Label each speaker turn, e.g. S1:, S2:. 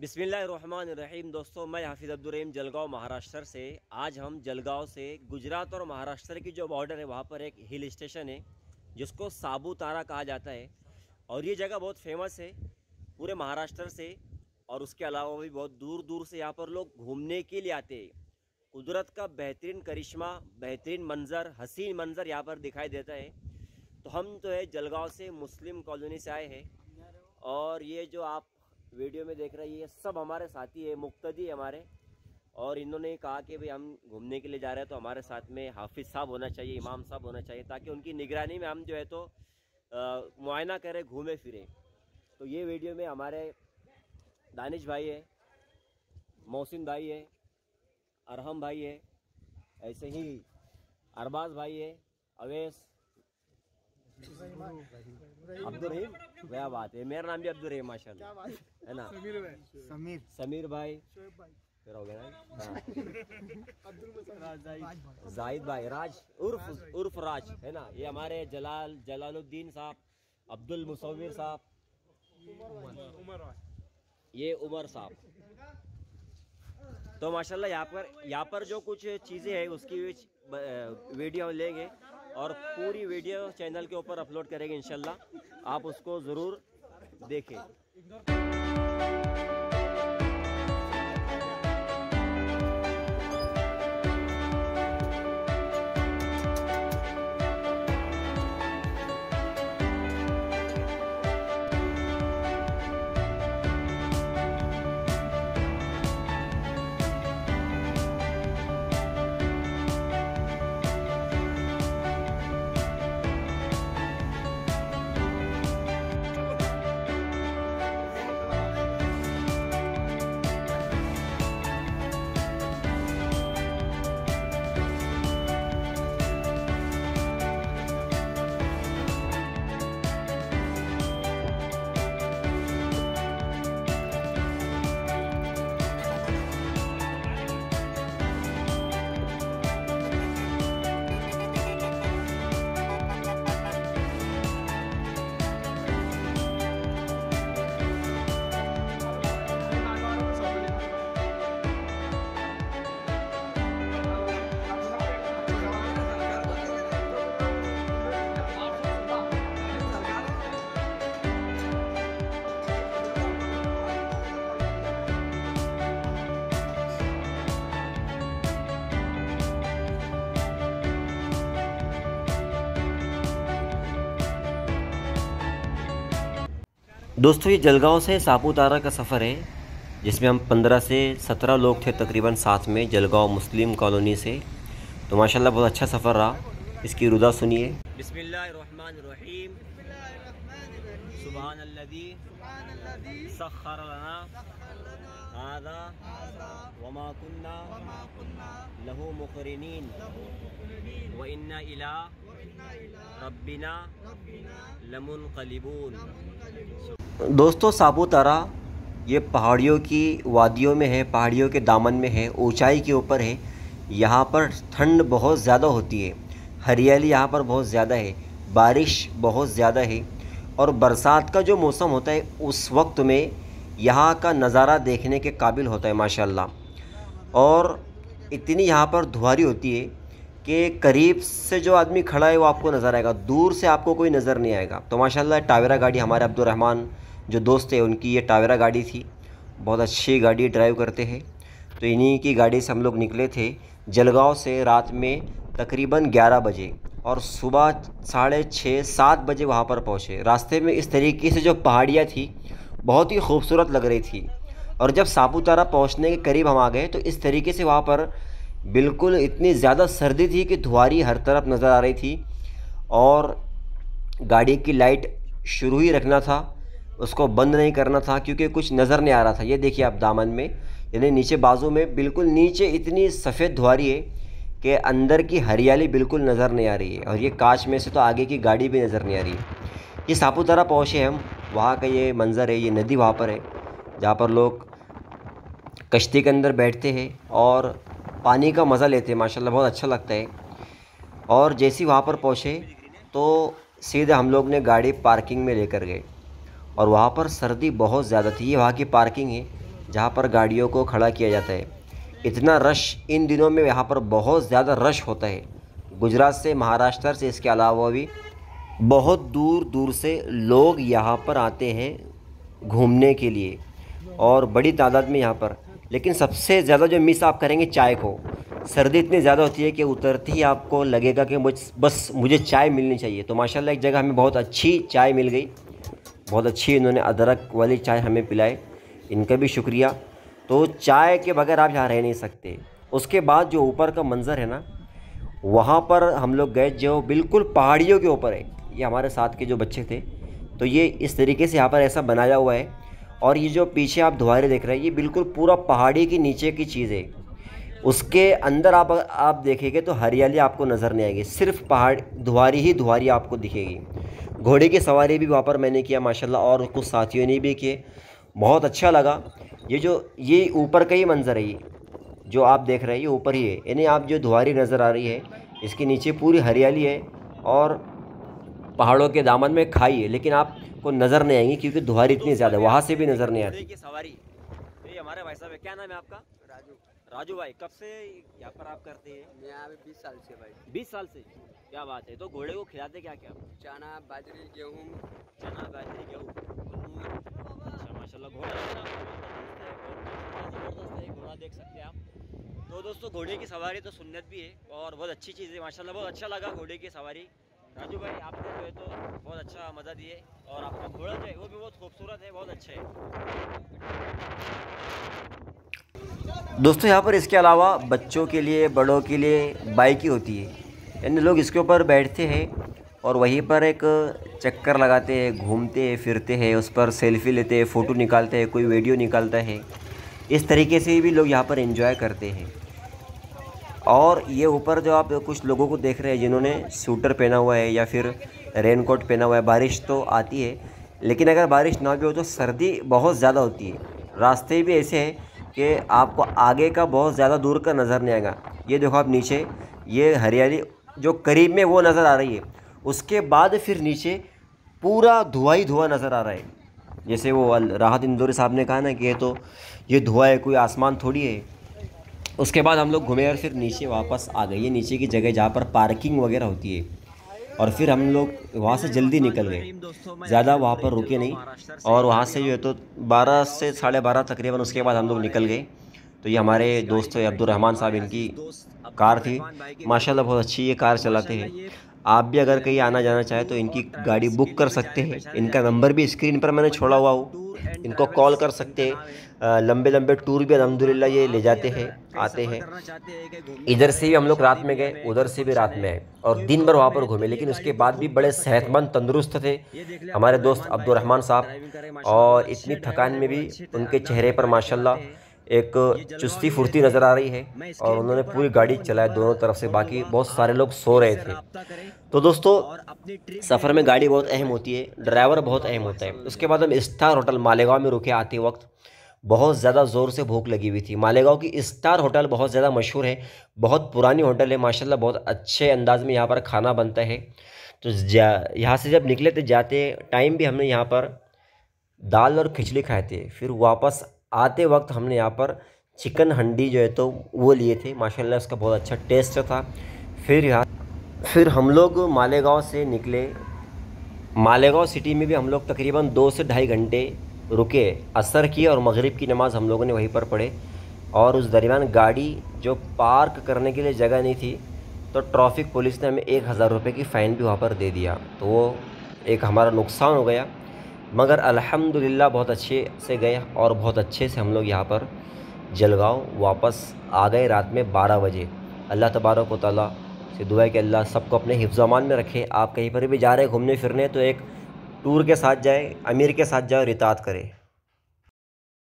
S1: बिसमीम दोस्तों, मैं हाफिज़ अब्दुलरहीम जलगांव, महाराष्ट्र से। आज हम जलगांव से गुजरात और महाराष्ट्र की जो बॉर्डर है, वहाँ पर एक हिल स्टेशन है, जिसको साबूतारा कहा जाता है। और ये जगह बहुत फ़ेमस है, पूरे महाराष्ट्र से, और उसके अलावा भी बहुत दूर दूर से यहाँ पर लोग घूमने के लिए आते हैं। कुदरत का बेहतरीन करिश्मा, बेहतरीन मंज़र, हसीन मंज़र यहाँ पर दिखाई देता है। तो हम तो है जलगांव से मुस्लिम कॉलोनी से आए हैं, और ये जो आप वीडियो में देख रहे है, सब हमारे साथी है, मुक्तदी हमारे। और इन्होंने कहा कि भाई हम घूमने के लिए जा रहे हैं तो हमारे साथ में हाफिज़ साहब होना चाहिए, इमाम साहब होना चाहिए, ताकि उनकी निगरानी में हम जो है तो मुआयना करें, घूमें, फिरें। तो ये वीडियो में हमारे दानिश भाई है, मोहसिन भाई है, अरहम भाई है, ऐसे ही अरबाज भाई है अवेश अब्दुल रहीम क्या बात है? मेरा नाम भी अब्दुल रहीम माशाल्लाह है? ना?
S2: समीर
S1: समीर। समीर भाई। फिर हो गया ना? हाँ। जाहिद। भाई। राज उर्फ़ उर्फ़ राज है ना? ये हमारे जलाल जलालुद्दीन साहब अब्दुल मुसविर साहब। ये उमर साहब। तो माशाल्लाह यहाँ पर यहाँ पर जो कुछ चीज़ें हैं उसकी वीडियो हम लेंगे। और पूरी वीडियो चैनल के ऊपर अपलोड करेंगे इनशाला आप उसको ज़रूर देखें। दोस्तों ये जलगांव से सापूतारा का सफ़र है जिसमें हम पंद्रह से सत्रह लोग थे तकरीबन साथ में जलगांव मुस्लिम कॉलोनी से। तो माशाल्लाह बहुत अच्छा सफ़र रहा। इसकी रुदा सुनिए। बिस्मिल्लाहिर्रहमानिर्रहीम। लना। वमा कुन्ना। लहू मुकरिनीन। व इन्ना इला रब्बिना। लमुनकलिबून। दोस्तों, सापूतारा ये पहाड़ियों की वादियों में है, पहाड़ियों के दामन में है, ऊंचाई के ऊपर है। यहाँ पर ठंड बहुत ज़्यादा होती है, हरियाली यहाँ पर बहुत ज़्यादा है, बारिश बहुत ज़्यादा है और बरसात का जो मौसम होता है, उस वक्त में यहाँ का नज़ारा देखने के काबिल होता है, माशाल्लाह। और इतनी यहाँ पर धुआरी होती है कि करीब से जो आदमी खड़ा है, वो आपको नज़र आएगा, दूर से आपको कोई नज़र नहीं आएगा। तो माशाल्लाह, टावेरा गाड़ी हमारे अब्दुलरहमान जो दोस्त है उनकी ये टावेरा गाड़ी थी। बहुत अच्छी गाड़ी ड्राइव करते हैं। तो इन्हीं की गाड़ी से हम लोग निकले थे जलगांव से रात में तकरीबन 11 बजे और सुबह साढ़े छः, सात बजे वहाँ पर पहुँचे। रास्ते में इस तरीके से जो पहाड़ियाँ थी, बहुत ही खूबसूरत लग रही थी। और जब सापूतारा पहुँचने के करीब हम आ गए तो इस तरीके से वहाँ पर बिल्कुल इतनी ज़्यादा सर्दी थी कि धुआरी हर तरफ़ नज़र आ रही थी और गाड़ी की लाइट शुरू ही रखना था। उसको बंद नहीं करना था, क्योंकि कुछ नज़र नहीं आ रहा था। ये देखिए आप दामन में, यानी नीचे बाजू में बिल्कुल नीचे इतनी सफ़ेद धुआरी है कि अंदर की हरियाली बिल्कुल नज़र नहीं आ रही है, और ये कांच में से तो आगे की गाड़ी भी नज़र नहीं आ रही है। ये सापूतारा पहुँचे हम, वहाँ का ये मंज़र है, ये नदी वहाँ पर है, जहाँ पर लोग कश्ती के अंदर बैठते हैं और पानी का मज़ा लेते हैं, माशाल्लाह बहुत अच्छा लगता है। और जैसे ही वहाँ पर पहुँचे तो सीधे हम लोग ने गाड़ी पार्किंग में लेकर गए। और वहाँ पर सर्दी बहुत ज़्यादा थी। ये वहाँ की पार्किंग है, जहाँ पर गाड़ियों को खड़ा किया जाता है। इतना रश इन दिनों में यहाँ पर बहुत ज़्यादा रश होता है। गुजरात से, महाराष्ट्र से, इसके अलावा भी बहुत दूर दूर से लोग यहाँ पर आते हैं घूमने के लिए और बड़ी तादाद में यहाँ पर। लेकिन सबसे ज़्यादा जो मिस आप करेंगे चाय को। सर्दी इतनी ज़्यादा होती है कि उतरती ही आपको लगेगा कि मुझ, बस मुझे चाय मिलनी चाहिए। तो माशाल्लाह एक जगह हमें बहुत अच्छी चाय मिल गई। बहुत अच्छी इन्होंने अदरक वाली चाय हमें पिलाई, इनका भी शुक्रिया। तो चाय के बगैर आप यहाँ रह नहीं सकते। उसके बाद जो ऊपर का मंज़र है ना, वहाँ पर हम लोग गए जो बिल्कुल पहाड़ियों के ऊपर है। ये हमारे साथ के जो बच्चे थे तो ये इस तरीके से यहाँ पर ऐसा बनाया हुआ है। और ये जो पीछे आप दुआरे देख रहे हैं, ये बिल्कुल पूरा पहाड़ी के नीचे की चीज़ है। उसके अंदर आप आप देखेंगे तो हरियाली आपको नज़र नहीं आएगी, सिर्फ़ पहाड़ दुआरी ही दुआरी आपको दिखेगी। घोड़े की सवारी भी वहाँ पर मैंने किया माशाल्लाह और कुछ साथियों ने भी किए। बहुत अच्छा लगा। ये जो ये ऊपर का ही मंज़र है ये जो आप देख रहे हैं ये ऊपर ही है। यानी आप जो दुआरी नज़र आ रही है इसके नीचे पूरी हरियाली है और पहाड़ों के दामन में खाई है लेकिन आपको नज़र नहीं आएँगी क्योंकि दुहारी इतनी ज़्यादा है वहाँ से भी नज़र नहीं आती। सवारी। ये हमारे भाई साहब क्या नाम है आपका?
S2: राजू।
S1: राजू भाई कब से यहाँ पर आप करते हैं?
S2: मैं यहाँ बीस साल से भाई।
S1: बीस साल से? क्या बात है? तो घोड़े को खिलाते क्या क्या?
S2: चना बाजरी गेहूँ।
S1: चना बाजरी गेहूँ। अच्छा माशाल्लाह घोड़ा है ज़बरदस्त है घोड़ा देख सकते हैं आप। तो दोस्तों घोड़े की सवारी तो सुन्नत भी है और बहुत अच्छी चीज़ है माशाल्लाह बहुत अच्छा लगा घोड़े की सवारी। राजू भाई आपने जो है तो बहुत अच्छा मज़ा दिए और आपका घोड़ा जो है वो भी बहुत खूबसूरत है बहुत अच्छा है। दोस्तों यहाँ पर इसके अलावा बच्चों के लिए बड़ों के लिए बाइक ही होती है। यानी लोग इसके ऊपर बैठते हैं और वहीं पर एक चक्कर लगाते हैं, घूमते हैं, फिरते हैं, उस पर सेल्फ़ी लेते हैं, फ़ोटो निकालते हैं, कोई वीडियो निकालता है। इस तरीके से भी लोग यहाँ पर एंजॉय करते हैं। और ये ऊपर जो आप कुछ लोगों को देख रहे हैं, जिन्होंने स्वेटर पहना हुआ है या फिर रेन कोट पहना हुआ है, बारिश तो आती है, लेकिन अगर बारिश ना भी हो तो सर्दी बहुत ज़्यादा होती है। रास्ते भी ऐसे हैं कि आपको आगे का बहुत ज़्यादा दूर का नज़र नहीं आएगा। ये देखो आप नीचे, ये हरियाली जो करीब में वो नज़र आ रही है। उसके बाद फिर नीचे पूरा धुआँ ही धुआँ नज़र आ रहा है। जैसे वो राहत इंदौरी साहब ने कहा ना कि ये तो ये धुआँ है, कोई आसमान थोड़ी है। उसके बाद हम लोग घूमे और फिर नीचे वापस आ गए। ये नीचे की जगह जहाँ पर पार्किंग वगैरह होती है। और फिर हम लोग वहाँ से जल्दी निकल गए। ज़्यादा वहाँ पर रुके नहीं। और वहाँ से जो है तो बारह से साढ़े बारह तकरीबन उसके बाद हम लोग निकल गए। तो ये हमारे दोस्त अब्दुलरहमान साहब, इनकी कार थी। माशाल्लाह, बहुत अच्छी ये कार चलाते हैं। आप भी अगर कहीं आना जाना चाहें तो इनकी गाड़ी बुक कर सकते हैं। इनका नंबर भी स्क्रीन पर मैंने छोड़ा हुआ हूँ। इनको कॉल कर सकते हैं। लंबे लंबे टूर भी अलहमदिल्ला ये ले जाते हैं, आते हैं। इधर से भी हम लोग रात में गए, उधर से भी रात में आए और दिन भर वहाँ पर घूमे। लेकिन उसके बाद भी बड़े सेहतमंद, तंदुरुस्त थे हमारे दोस्त अब्दुलरहमान साहब। और इतनी थकान में भी उनके चेहरे पर माशाल्लाह एक चुस्ती फुर्ती नज़र आ रही है और उन्होंने पूरी गाड़ी चलाई दोनों तरफ़ से। बाकी बहुत सारे लोग सो रहे थे। तो दोस्तों, सफ़र में गाड़ी बहुत अहम होती है, ड्राइवर बहुत अहम होता है। उसके बाद हम स्टार होटल मालेगांव में रुके आते वक्त। बहुत ज़्यादा ज़ोर से भूख लगी हुई थी। मालेगांव की स्टार होटल बहुत ज़्यादा मशहूर है। बहुत पुरानी होटल है, माशाल्लाह बहुत अच्छे अंदाज में यहाँ पर खाना बनता है। तो यहाँ से जब निकले थे जाते, टाइम भी हमने यहाँ पर दाल और खिचड़ी खाए थे। फिर वापस आते वक्त हमने यहाँ पर चिकन हंडी जो है तो वो लिए थे। माशाल्लाह, उसका बहुत अच्छा टेस्ट था। फिर यहाँ, फिर हम लोग मालेगांव से निकले। मालेगांव सिटी में भी हम लोग तकरीबन दो से ढाई घंटे रुके। असर की और मगरिब की नमाज़ हम लोगों ने वहीं पर पढ़े। और उस दरमियान गाड़ी जो पार्क करने के लिए जगह नहीं थी तो ट्रैफ़िक पुलिस ने हमें एक हज़ार रुपये की फ़ाइन भी वहाँ पर दे दिया। तो वो एक हमारा नुकसान हो गया। मगर अल्हम्दुलिल्लाह बहुत अच्छे से गए और बहुत अच्छे से हम लोग यहाँ पर जलगाँव वापस आ गए रात में बारह बजे। अल्लाह तबारक ताली से दुआ के अल्लाह सबको अपने हिफ्जामान में रखे। आप कहीं पर भी जा रहे घूमने फिरने तो एक टूर के साथ जाए, अमीर के साथ जाए और इतात करें।